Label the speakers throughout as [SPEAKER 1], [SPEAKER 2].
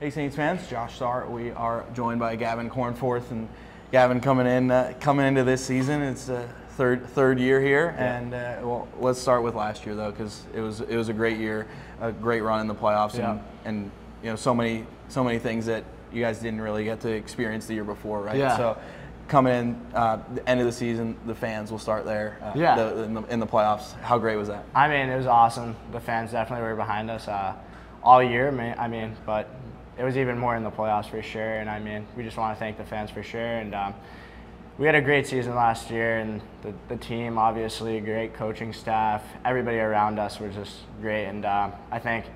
[SPEAKER 1] Hey Saints fans, Josh Starr. We are joined by Gavin Cornforth, and Gavin coming in, uh, coming into this season. It's uh, third third year here, yeah. and uh, well, let's start with last year though, because it was it was a great year, a great run in the playoffs, yeah. and, and you know so many so many things that you guys didn't really get to experience the year before, right?
[SPEAKER 2] Yeah.
[SPEAKER 1] So coming in uh, the end of the season, the fans will start there.
[SPEAKER 2] Uh, yeah.
[SPEAKER 1] The, in, the, in, the, playoffs, how great was that?
[SPEAKER 2] I mean, it was awesome. The fans definitely were behind us uh, all year. I mean, but it was even more in the playoffs for sure. And I mean, we just want to thank the fans for sure. And um, we had a great season last year, and the, the team, obviously, great coaching staff. Everybody around us was just great. And um, I think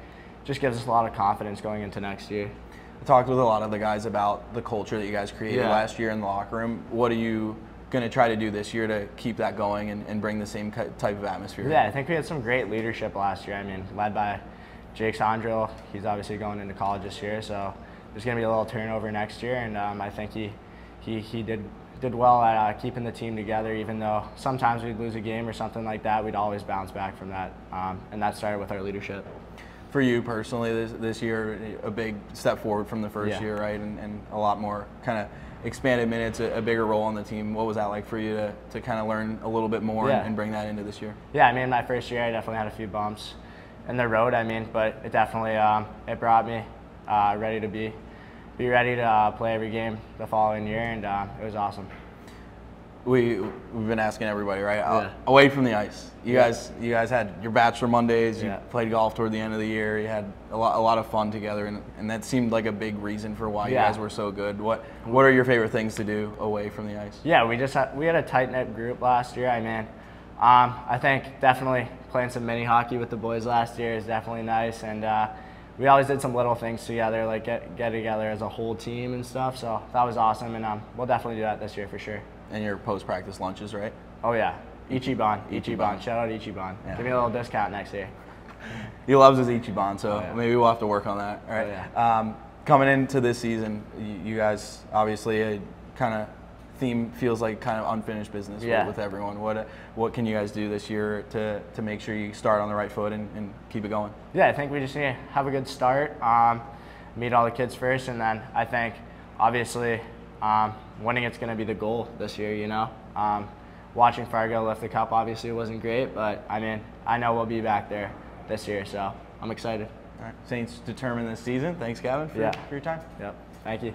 [SPEAKER 2] just gives us a lot of confidence going into next year.
[SPEAKER 1] I talked with a lot of the guys about the culture that you guys created yeah. last year in the locker room. What are you going to try to do this year to keep that going and, and bring the same type of atmosphere?
[SPEAKER 2] Yeah, I think we had some great leadership last year. I mean, led by Jake Sondrel, he's obviously going into college this year, so there's going to be a little turnover next year, and um, I think he, he, he did did well at uh, keeping the team together, even though sometimes we'd lose a game or something like that, we'd always bounce back from that, um, and that started with our leadership.
[SPEAKER 1] For you personally, this, this year, a big step forward from the first yeah. year, right, and, and a lot more kind of expanded minutes, a, a, bigger role on the team. What was that like for you to, to kind of learn a little bit more
[SPEAKER 2] yeah.
[SPEAKER 1] and, and bring that into this year?
[SPEAKER 2] Yeah, I mean, my first year, I definitely had a few bumps in the road. I mean, but it definitely um, it brought me uh, ready to be be ready to uh, play every game the following year, and uh, it was awesome.
[SPEAKER 1] We we've been asking everybody right yeah. away from the ice. You yeah. guys you guys had your bachelor Mondays. You yeah. played golf toward the end of the year. You had a lot a lot of fun together, and, and that seemed like a big reason for why you guys were so good. What what are your favorite things to do away from the ice?
[SPEAKER 2] Yeah, we just had, we had a tight knit group last year. I mean um, I think definitely playing some mini hockey with the boys last year is definitely nice, and uh, we always did some little things together, like get get together as a whole team and stuff. So that was awesome, and um, we'll definitely do that this year for sure.
[SPEAKER 1] And your post practice lunches, right?
[SPEAKER 2] Oh yeah, Ichiban, Ichiban. Ichiban. Shout out Ichiban. Yeah. Give me a little discount next year.
[SPEAKER 1] He loves his Ichiban, so oh, yeah. maybe we'll have to work on that. All right. Oh, yeah. um, coming into this season, you, you guys obviously kind of theme feels like kind of unfinished business yeah. with, with, everyone. What what can you guys do this year to, to make sure you start on the right foot and, and keep it going?
[SPEAKER 2] Yeah, I think we just need to have a good start, um, meet all the kids first, and then I think obviously um, winning it's going to be the goal this year. You know, um, watching Fargo lift the cup obviously wasn't great, but I mean I know we'll be back there this year, so I'm excited.
[SPEAKER 1] All right, Saints determine this season. Thanks, Gavin, for,
[SPEAKER 2] yeah.
[SPEAKER 1] for your time.
[SPEAKER 2] Yep. Thank you.